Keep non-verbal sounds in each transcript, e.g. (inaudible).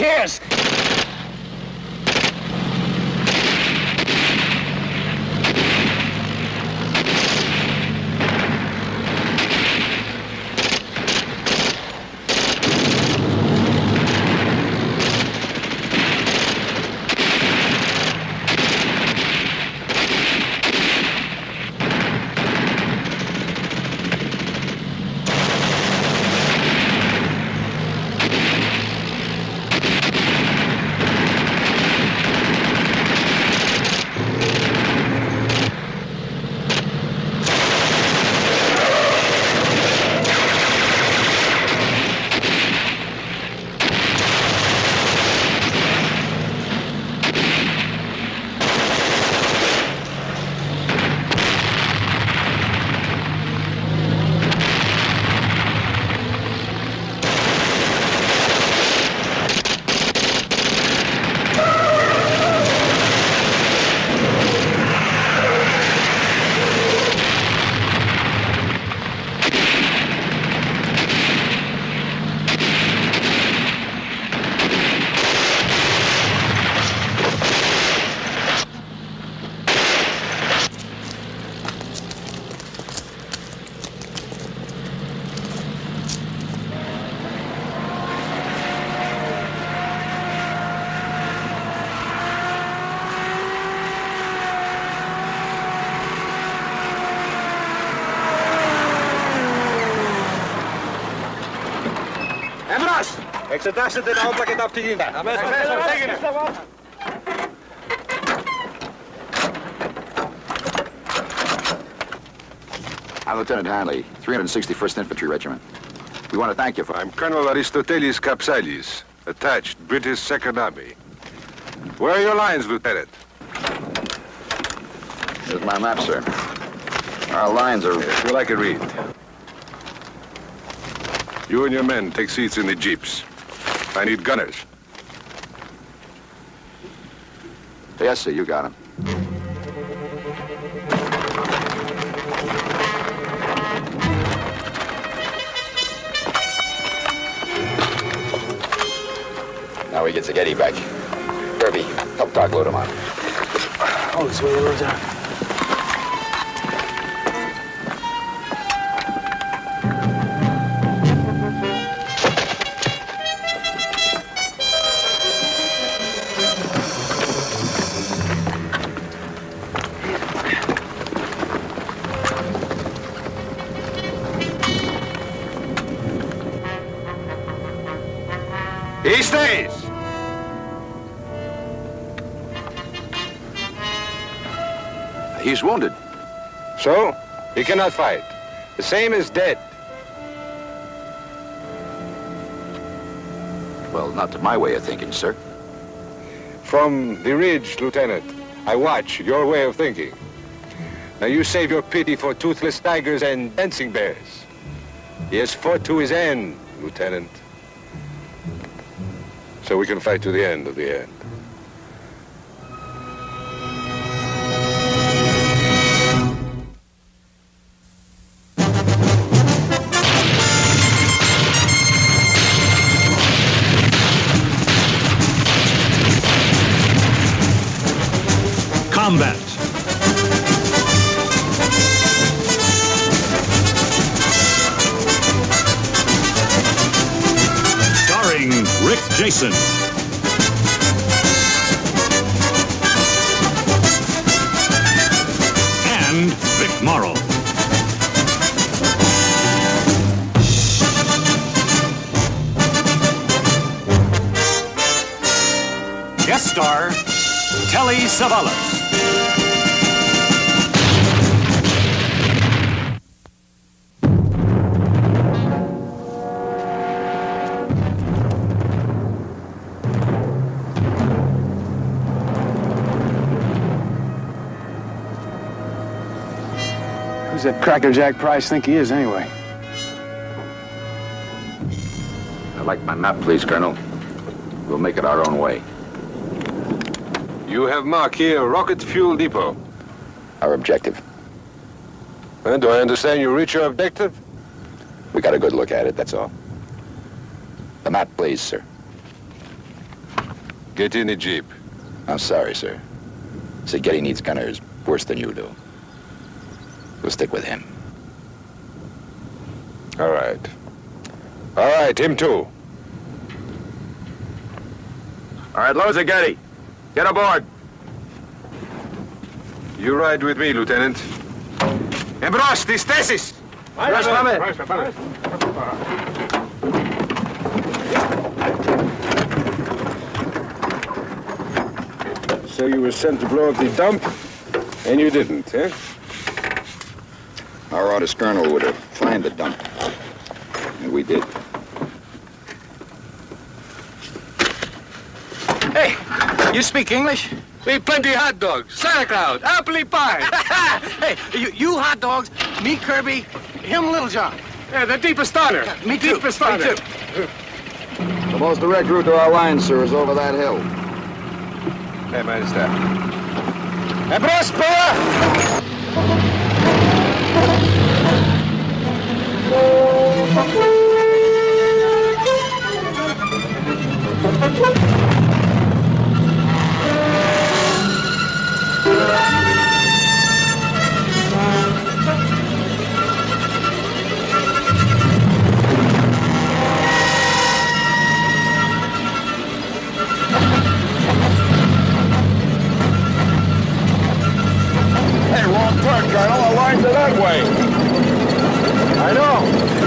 cares? Εμπρός! Εξετάσετε τα όπλα και τα αυτοκίνητα. Αμέσως, αμέσως, έγινε. I'm Lieutenant Hanley, 361st Infantry Regiment. We want to thank you for... I'm Colonel Aristotelis Kapsalis, attached British Second Army. Where are your lines, Lieutenant? Here's my map, sir. Our lines are... Yes, well, I can read. You and your men take seats in the jeeps. I need gunners. Yes, sir, you got him. Now we get Zagetti back. Kirby, help Doc load him on. Oh, this way, Little John. He stays! He's wounded. So? He cannot fight. The same as dead. Well, not to my way of thinking, sir. From the ridge, Lieutenant, I watch your way of thinking. Now you save your pity for toothless tigers and dancing bears. He has fought to his end, Lieutenant. So we can fight to the end of the end. Who's that crackerjack Price think he is, anyway? I'd like my map, please, Colonel. We'll make it our own way. You have marked here Rocket Fuel Depot. Our objective. Uh, do I understand you reach your objective? We got a good look at it, that's all. The map, please, sir. Get in the Jeep. I'm sorry, sir. Getty needs gunners worse than you do. We'll stick with him. All right. All right, him too. All right, of Getty. Get aboard. You ride with me, Lieutenant. Embros, these thesis. So you were sent to blow up the dump, and you didn't, eh? Our orders colonel would have find the dump. And we did. Hey, you speak English? We plenty hot dogs, Santa Claus, apple pie. (laughs) hey, you, you hot dogs, me Kirby, him Little John. yeah, the deepest honor. Me too. Deepest me too. The most direct route to our line, sir, is over that hill. Hey, Master. Embros, Bella! Hey, wrong turn, Colonel. Our lines are that way. I know.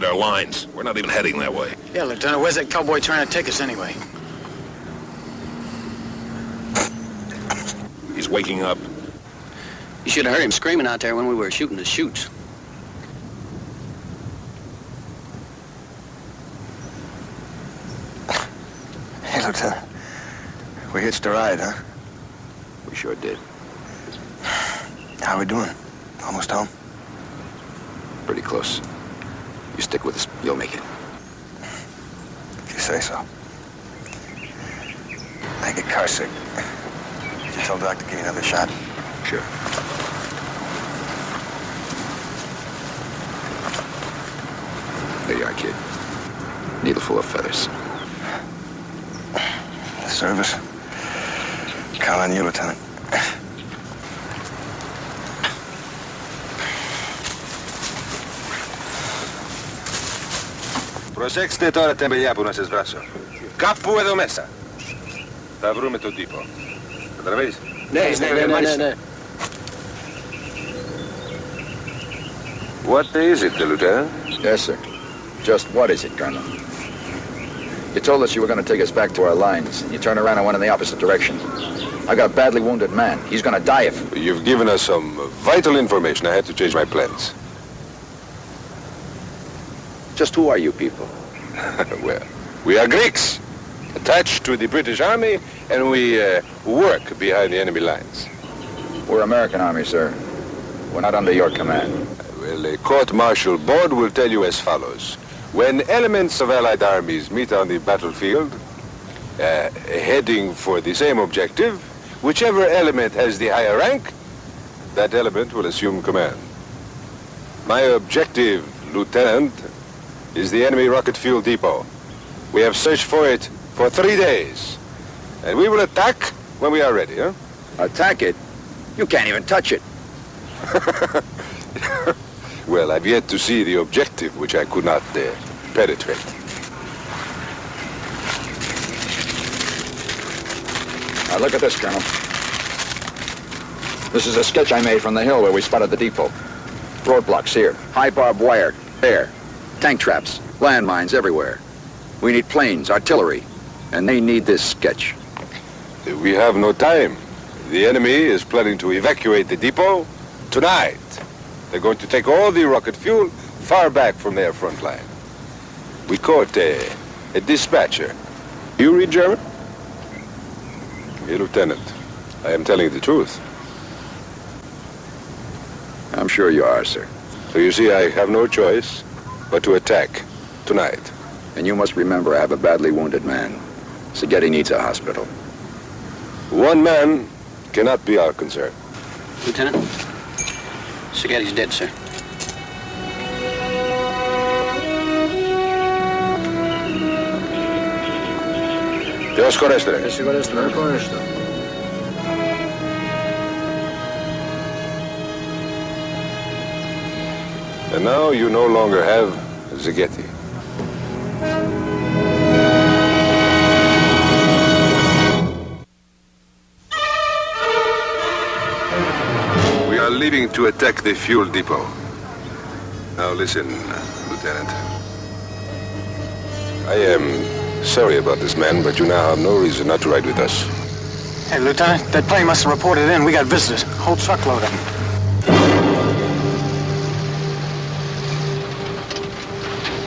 Behind our lines. We're not even heading that way. Yeah, Lieutenant, where's that cowboy trying to take us anyway? He's waking up. You should have heard him screaming out there when we were shooting the shoots. (laughs) Hey, Lieutenant. We hitched a ride, huh? We sure did. How we doing? Almost home? Pretty close. You stick with us, you'll make it. If you say so. I get car sick. Did you tell Doc to give you another shot? Sure. There you are, kid. Needle full of feathers. The service. Count on you, Lieutenant. Προσέξτε τώρα τεμπελιά που να σας βράσω. Κάπου εδώ μέσα. Θα βρούμε τον τύπο. Καταλαβαίνεις. Ναι, ναι, ναι, ναι, ναι, ναι. What is it, Lieutenant? Yes, sir. Just what is it, Colonel? You told us you were going to take us back to our lines. You turned around and went in the opposite direction. I got a badly wounded man. He's going to die if... You've given us some vital information. I had to change my plans. Just who are you people? (laughs) well, we are Greeks, attached to the British Army, and we uh, work behind the enemy lines. We're American Army, sir. We're not under your command. Well, a court-martial board will tell you as follows. When elements of Allied armies meet on the battlefield, uh, heading for the same objective, whichever element has the higher rank, that element will assume command. My objective, Lieutenant, is the enemy rocket fuel depot. We have searched for it for three days, and we will attack when we are ready, huh? Attack it? You can't even touch it. (laughs) well, I've yet to see the objective, which I could not uh, penetrate. Now look at this, Colonel. This is a sketch I made from the hill where we spotted the depot. Roadblocks here, high barbed wire, there, tank traps, landmines everywhere. We need planes, artillery, and they need this sketch. We have no time. The enemy is planning to evacuate the depot tonight. They're going to take all the rocket fuel far back from their front line. We caught a, a dispatcher. You read German? Hey, Lieutenant, I am telling the truth. I'm sure you are, sir. So you see, I have no choice but to attack tonight. And you must remember, I have a badly wounded man. Sagetti needs a hospital. One man cannot be our concern. Lieutenant, Sagetti's dead, sir. Dios con este. And now you no longer have Zaghetti. We are leaving to attack the fuel depot. Now listen, Lieutenant. I am sorry about this man, but you now have no reason not to ride with us. Hey, Lieutenant, that plane must have reported in. We got visitors. Whole truckload of them.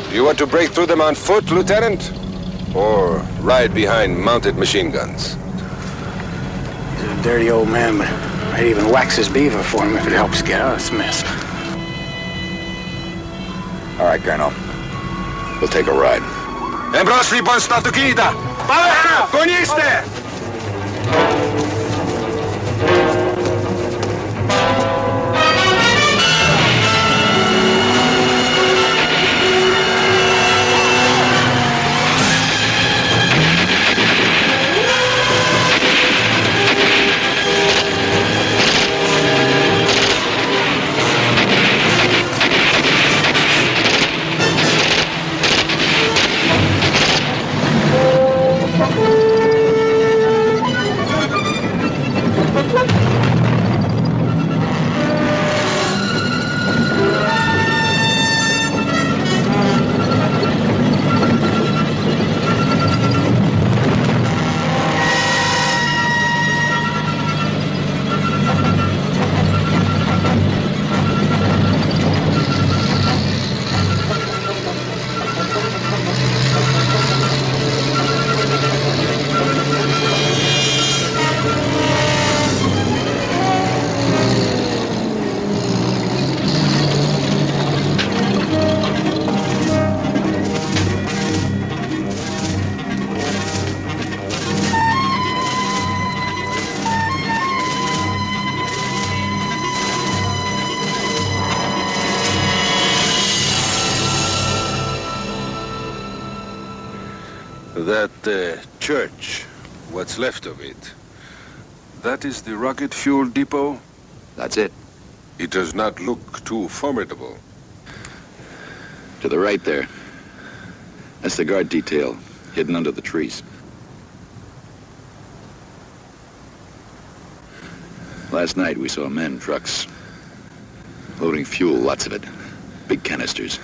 Do you want to break through them on foot, Lieutenant? Or ride behind mounted machine guns? He's a dirty old man, but I'd even wax his beaver for him if it helps get out of this mess. All right, Colonel. We'll take a ride. Ambrosch, Ribbon, Statokida! Palaka! Koniste! That is the rocket fuel depot? That's it. It does not look too formidable. To the right there. That's the guard detail, hidden under the trees. Last night we saw men, trucks, loading fuel, lots of it. Big canisters.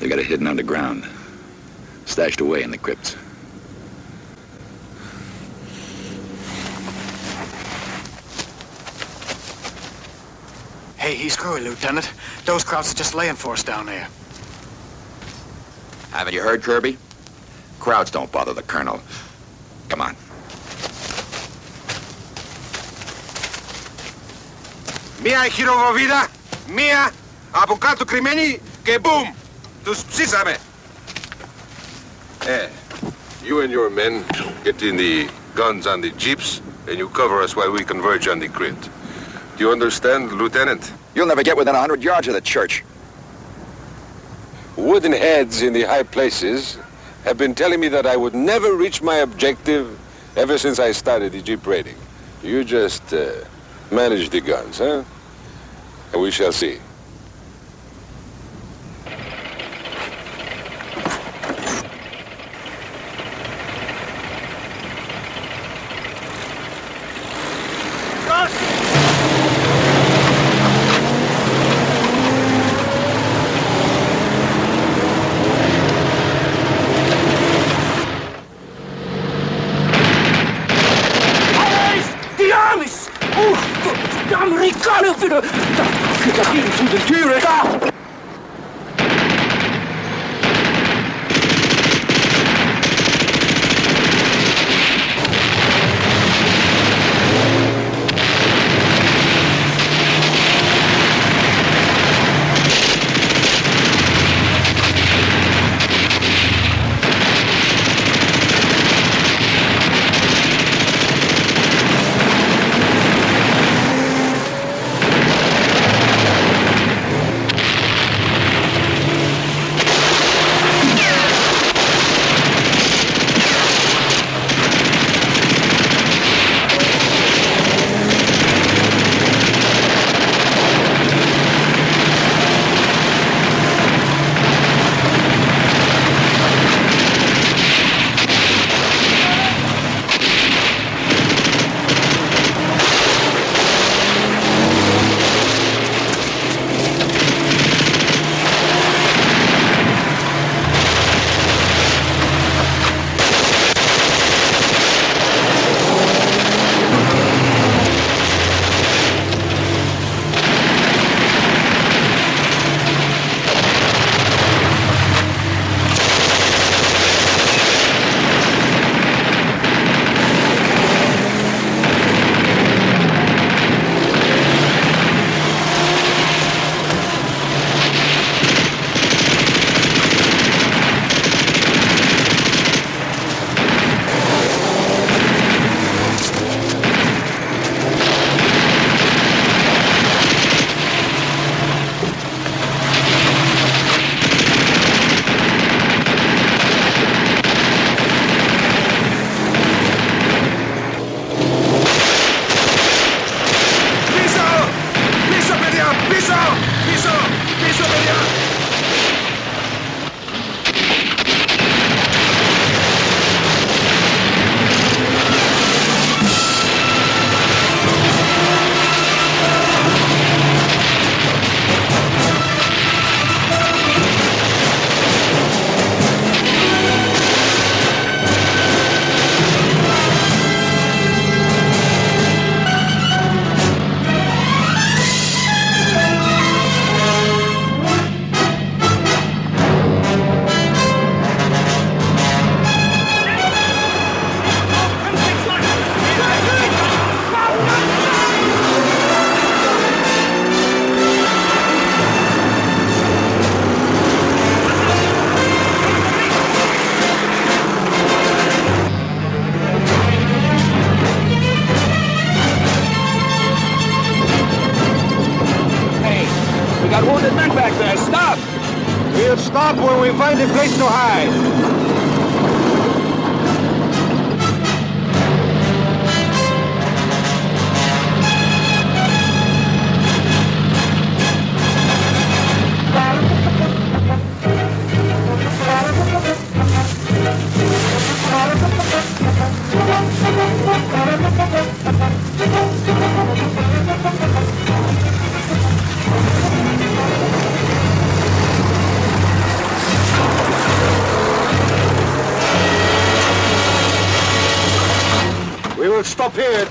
They got it hidden underground, stashed away in the crypts. Hey, he's screwy, Lieutenant. Those crowds are just laying for us down there. Haven't you heard, Kirby? Crowds don't bother the colonel. Come on. Μία χειροβοβίδα, μία από κάτω κρυμμένη και μπουμ! Τους ψήσαμε! Eh, you and your men get in the guns on the jeeps and you cover us while we converge on the crypt. Do you understand, Lieutenant? You'll never get within a hundred yards of the church. Wooden heads in the high places have been telling me that I would never reach my objective ever since I started the jeep raiding. You just uh, manage the guns, huh? And we shall see. We find a place to hide.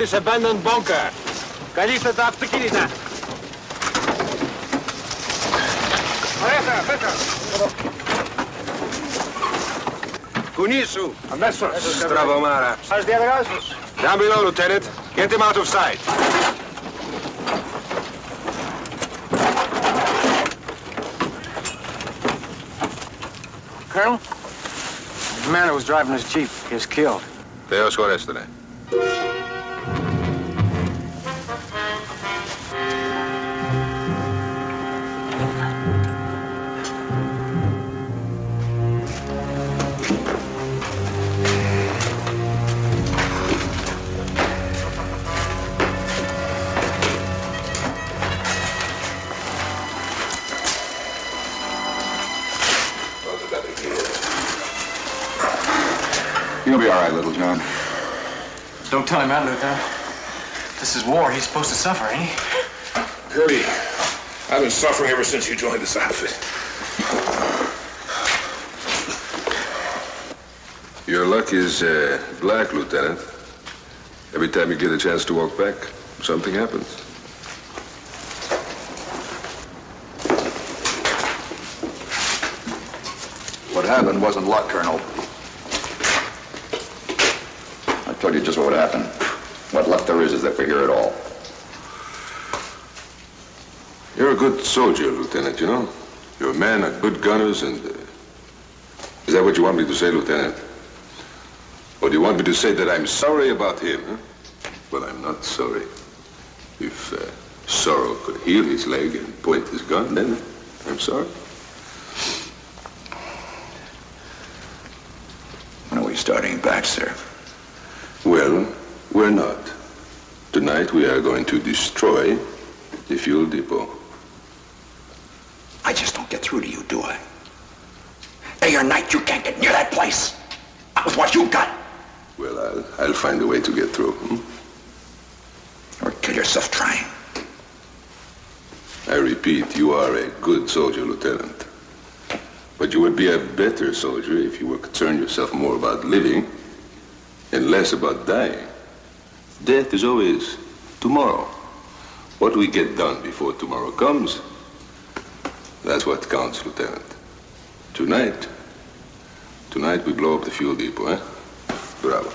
this abandoned bunker. Kalista Tavtakirina. Kunisu. Messos. Stravomara. As the other Down below, Lieutenant. Get him out of sight. Colonel? The man who was driving his jeep is killed. Teos today war. He's supposed to suffer, ain't he? Kirby, I've been suffering ever since you joined this outfit. Your luck is uh, black, Lieutenant. Every time you get a chance to walk back, something happens. What happened wasn't luck, Colonel. I told you just what happened. What luck there is is that we're here at all. You're a good soldier, Lieutenant, you know? Your men are good gunners and... Uh, is that what you want me to say, Lieutenant? Or do you want me to say that I'm sorry about him, huh? Well, I'm not sorry. If uh, sorrow could heal his leg and point his gun, then I'm sorry. When are we starting back, sir? Well, we're not. Tonight we are going to destroy the fuel depot. I just don't get through to you, do I? Day or night, you can't get near that place. Not with what you got. Well, I'll, I'll find a way to get through. hmm? Or kill yourself trying. I repeat, you are a good soldier, Lieutenant. But you would be a better soldier if you were concerned yourself more about living and less about dying. Death is always tomorrow. What we get done before tomorrow comes, that's what counts, Lieutenant. Tonight, tonight we blow up the fuel depot, eh? Bravo.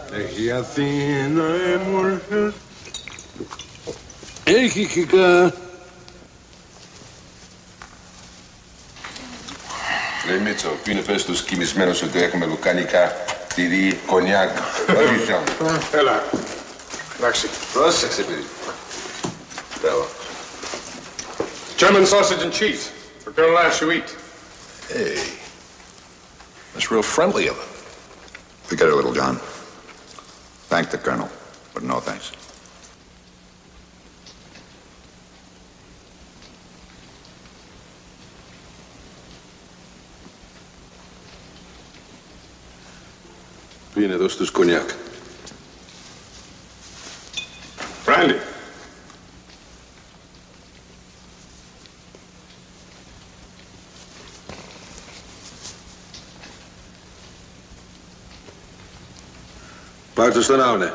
Μας σαν της πλάκας. Έχει Αθήνα εμορφιές. Έχει και κα... Ρε Μίτσο, πίνε πες τους κοιμισμένους ότι έχουμε λουκάνικα, τυρί, κονιάκ. Αλήθεια. Έλα. Εντάξει. Πρόσεξε, παιδί. Μπράβο. German sausage and cheese. For Colonel Ash to eat. Hey, that's real friendly of him. Forget it, little John. Thank the colonel, but no thanks. Viene, dos tus cognac. Brandy. Πάρτε στον άουνε.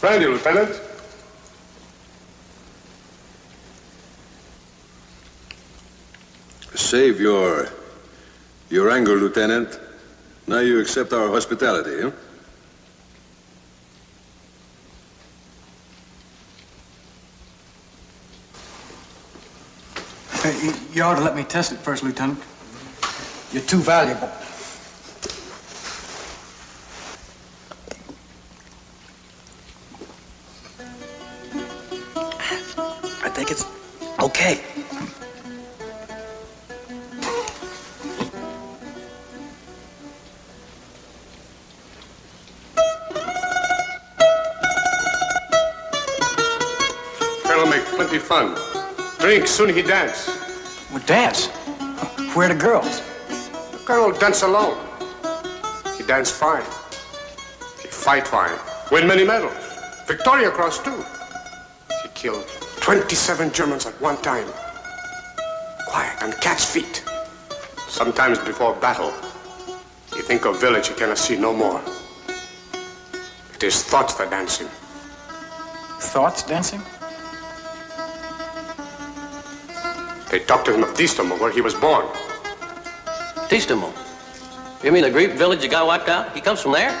Brandy, Lieutenant. Save your... your anger, Lieutenant. Now you accept our hospitality, huh? You- ought to let me test it first, Lieutenant. You're too valuable. I think it's okay. Colonel make plenty fun. Drink, soon he dance. Dance? Where the girls? The Colonel dance alone. He dance fine. He fight fine. Win many medals. Victoria Cross, too. He killed 27 Germans at one time. Quiet, on cat's feet. Sometimes before battle, he think of village he cannot see no more. It is thoughts that dance him. Thoughts dancing? They talked to him of Distomo, where he was born. Tistamo. You mean the Greek village that got wiped out? He comes from there?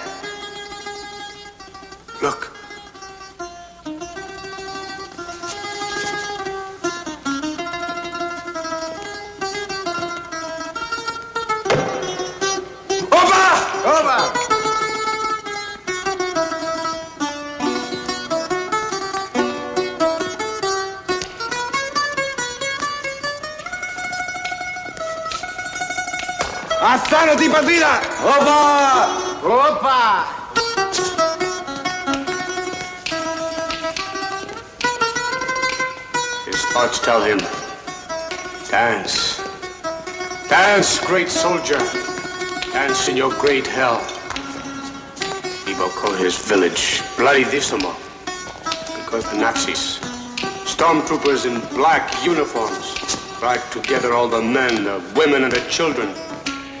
Soldier. Dance in your great hell. He will call his village Bloody Distomo because the Nazis, stormtroopers in black uniforms, dragged together all the men, the women, and the children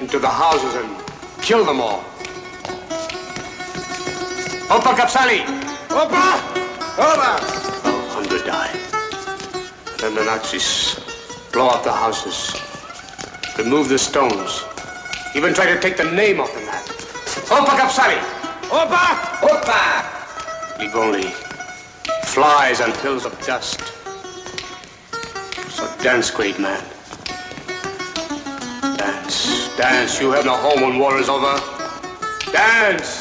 into the houses and killed them all. Opa Kapsali! Opa! Opa! Twelve hundred died. Then the Nazis blow up the houses, remove the stones, even try to take the name off the map. Opa Kapsali! Opa! Opa! Leave only flies and hills of dust. So dance, great man. Dance, dance. You have no home when war is over. Dance!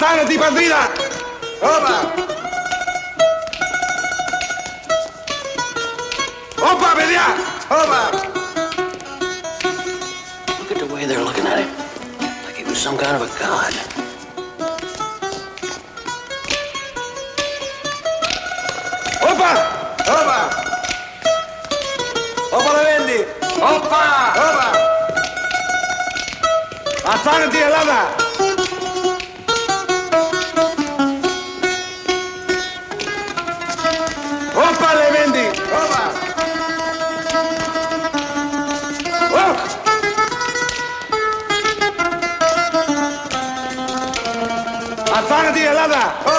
Sanity, bandida! ¡Opa! ¡Opa, media! ¡Opa! Look at the way they're looking at him. Like he was some kind of a god. ¡Opa! ¡Opa! ¡Opa, la vendi! ¡Opa! ¡Opa! ¡La sanity helada! brother.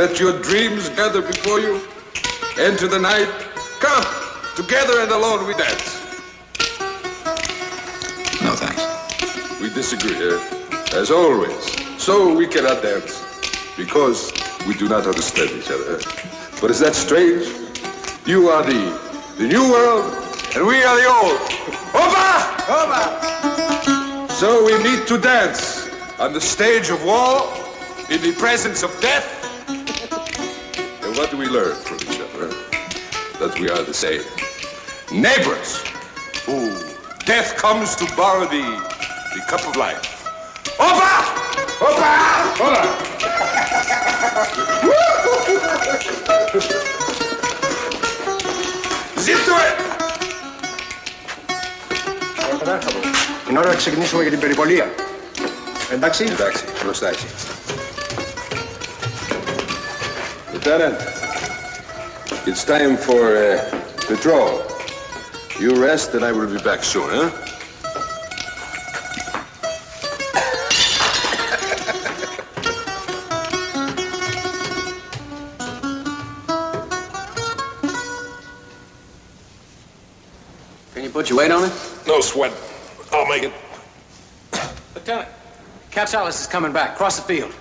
Let your dreams gather before you. Enter the night. Come, together and alone we dance. No thanks. We disagree, eh? As always. So we cannot dance. Because we do not understand each other. eh? But is that strange? You are the, the new world, and we are the old. Opa! Opa! So we meet to dance on the stage of war, in the presence of death. That we are the same. Neighbors, who death comes to borrow the, the cup of life. Opa! Opa! Opa! Zip to it! Είναι ώρα να ξεκινήσουμε για την περιπολία. Εντάξει. Εντάξει, μπροστά εσύ. Lieutenant, it's time for uh, patrol. You rest and I will be back soon, huh? Can you put your weight on it? No sweat. I'll make it. Lieutenant, Capsalis is coming back. Cross the field.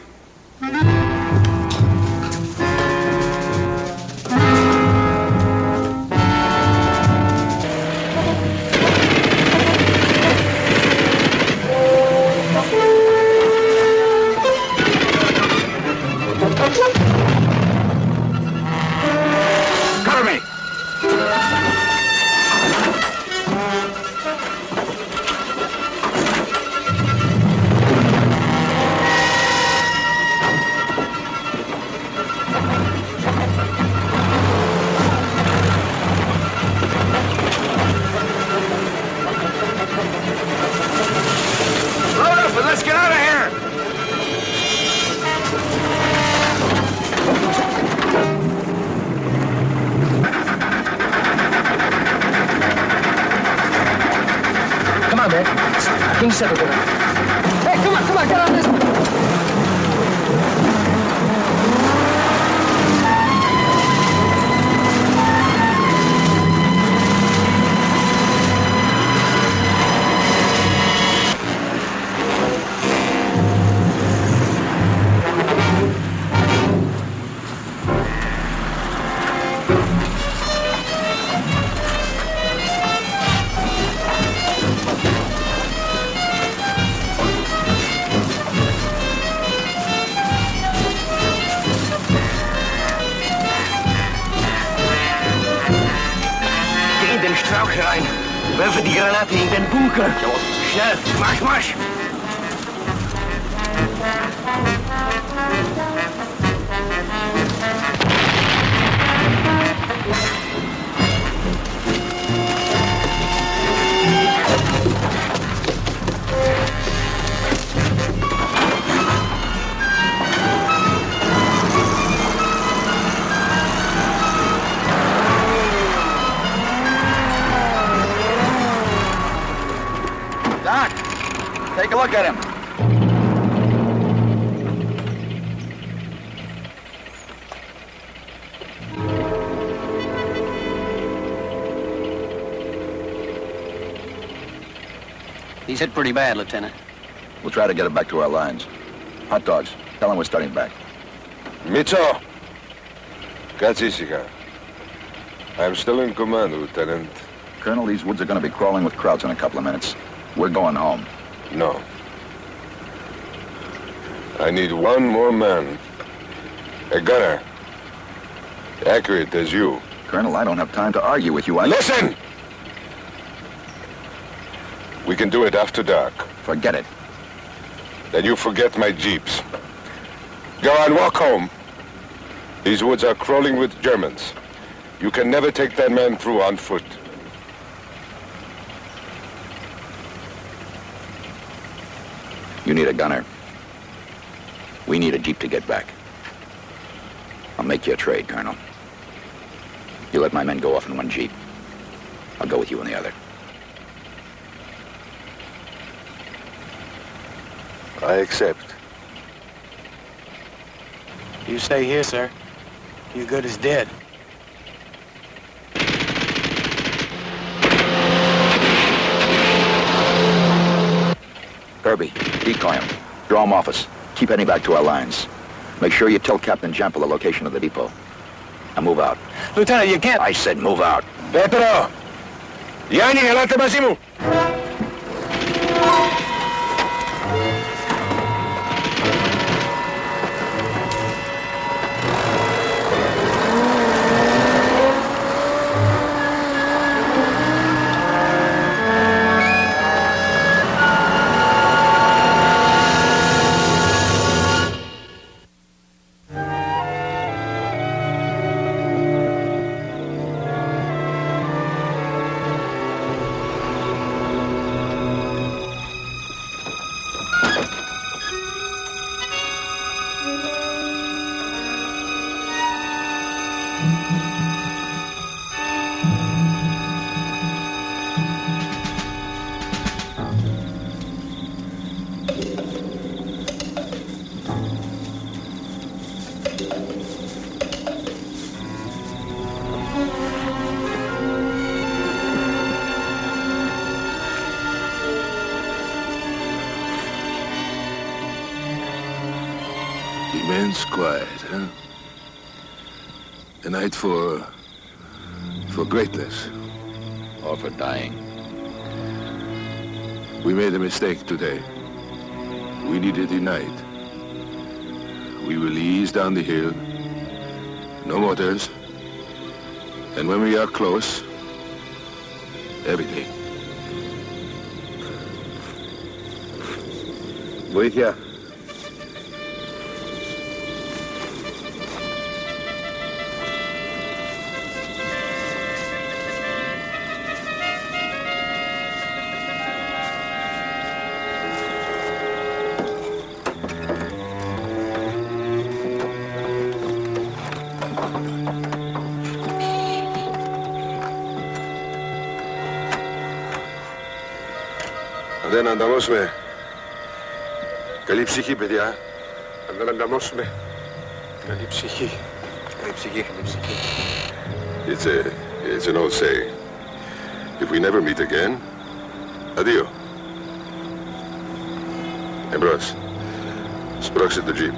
He's hit pretty bad, Lieutenant. We'll try to get him back to our lines. Hot dogs, tell him we're starting back. Mitchell! Katsisika. I'm still in command, Lieutenant. Colonel, these woods are going to be crawling with crowds in a couple of minutes. We're going home. No. I need one more man. A gunner. Accurate as you. Colonel, I don't have time to argue with you. I... Listen! We can do it after dark. Forget it. Then you forget my jeeps. Go on, walk home. These woods are crawling with Germans. You can never take that man through on foot. You need a gunner. We need a jeep to get back. I'll make you a trade, Colonel. You let my men go off in one jeep. I'll go with you in the other. I accept. You stay here, sir. You good as dead. Kirby, decoy him. Draw him off us. Keep heading back to our lines. Make sure you tell Captain Jampa the location of the depot. Now move out. Lieutenant, you can't... I said move out. Pedro! Yani, adelante, Massimo! night for... for greatness. Or for dying. We made a mistake today. We needed the night. We will ease down the hill. No motors. And when we are close, everything. Wait here. Δεν ανταμώσουμε. Καλή ψυχή, παιδιά. Αν δεν ανταμώσουμε. Καλή ψυχή. Καλή ψυχή, καλή ψυχή. It's a, it's an old saying. If we never meet again, addio. Εμπρός. Σπρώξε το τζιπ.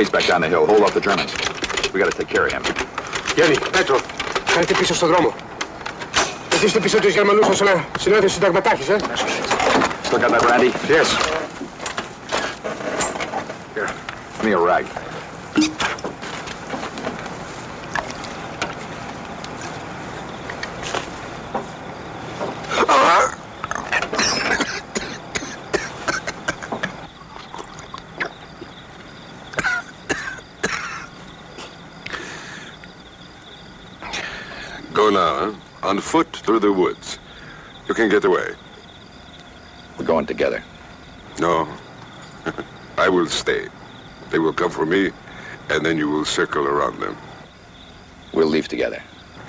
Your buddy's back down the hill. Hold off the Germans. We gotta take care of him. Γιάννη, Πέτρο, κάνετε πίσω στον δρόμο. Ζητήστε πίσω τους Γερμανούς όσο να συνόδευση συνταγματάρχης, ε. Still got that brandy? Yes. Here, give me a rag. Through the woods. You can get away. We're going together. No. (laughs) I will stay. They will come for me, and then you will circle around them. We'll leave together.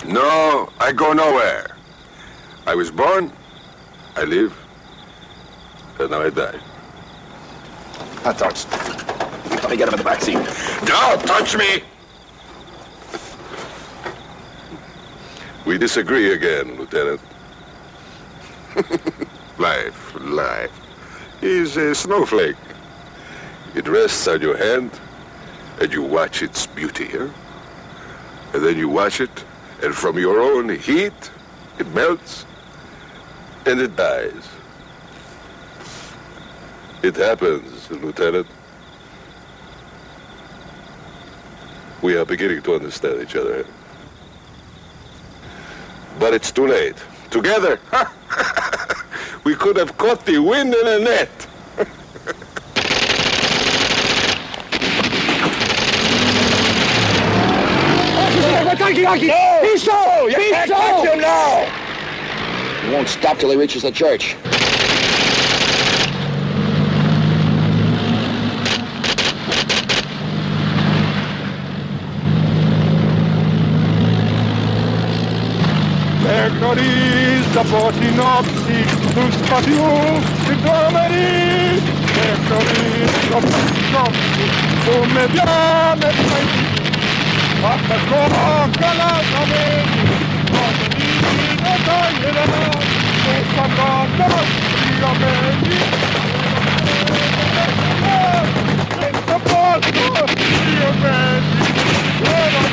No, I go nowhere. I was born, I live, and now I die. Hot dogs. Let me get him in the back seat. Don't touch me! We disagree again, Lieutenant. (laughs) life, life is a snowflake. It rests on your hand, and you watch its beauty, huh? And then you watch it, and from your own heat, it melts, and it dies. It happens, Lieutenant. We are beginning to understand each other. But it's too late. Together, (laughs) we could have caught the wind in a net. Pistol! You can't touch him now! He won't stop till he reaches the church. εγνωρίζα από την όψη του σπαθιού την τρομερή. Εγνωρίζα από την όψη που με διάμετρα απ' τα κόκκαλα τα μέλη κοντινά τα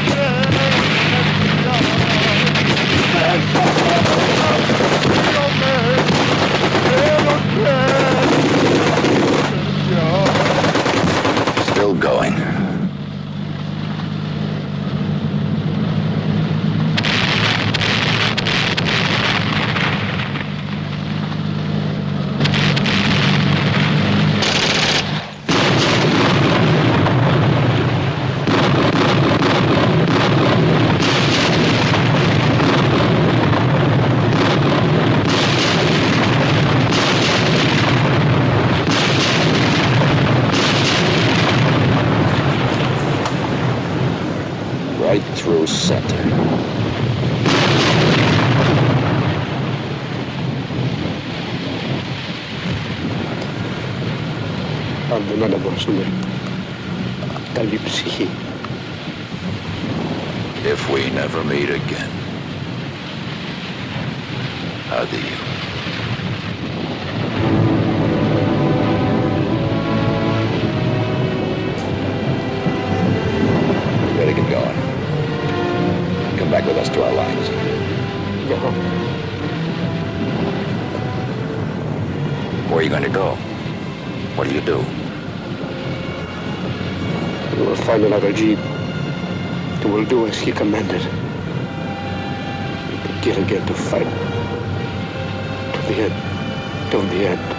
και Still Begin again to fight. To the end. Till the end.